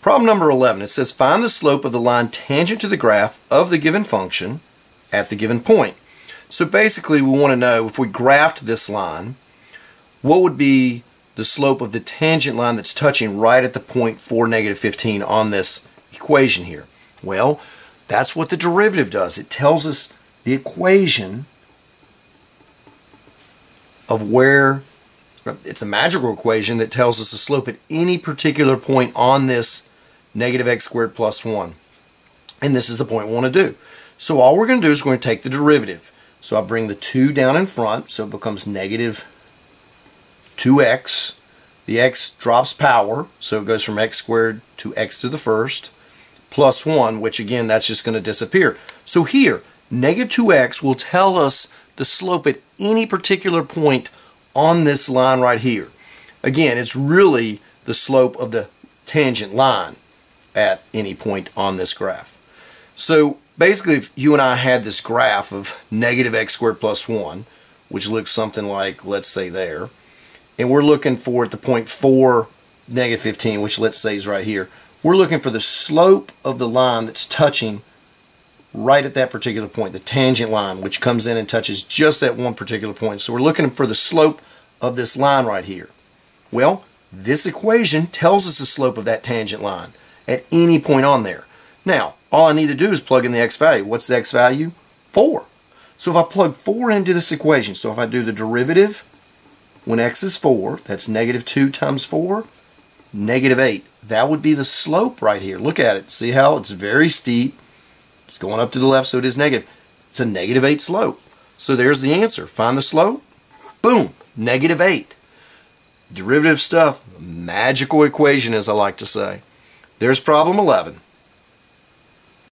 Problem number 11, it says find the slope of the line tangent to the graph of the given function at the given point. So basically we want to know if we graphed this line, what would be the slope of the tangent line that's touching right at the point 4, negative 15 on this equation here? Well, that's what the derivative does. It tells us the equation of where it's a magical equation that tells us the slope at any particular point on this negative x squared plus 1. And this is the point we want to do. So all we're going to do is we're going to take the derivative. So I bring the 2 down in front, so it becomes negative 2x. The x drops power, so it goes from x squared to x to the first, plus 1, which again, that's just going to disappear. So here, negative 2x will tell us the slope at any particular point on this line right here. Again, it's really the slope of the tangent line at any point on this graph. So basically, if you and I had this graph of negative x squared plus 1, which looks something like, let's say there, and we're looking for at the point 4, negative 15, which let's say is right here, we're looking for the slope of the line that's touching right at that particular point, the tangent line, which comes in and touches just that one particular point. So we're looking for the slope of this line right here. Well, this equation tells us the slope of that tangent line at any point on there. Now, all I need to do is plug in the x value. What's the x value? 4. So if I plug 4 into this equation, so if I do the derivative when x is 4, that's negative 2 times 4, negative 8. That would be the slope right here. Look at it. See how it's very steep. It's going up to the left, so it is negative. It's a negative 8 slope. So there's the answer. Find the slope. Boom, negative 8. Derivative stuff, magical equation as I like to say. There's problem 11.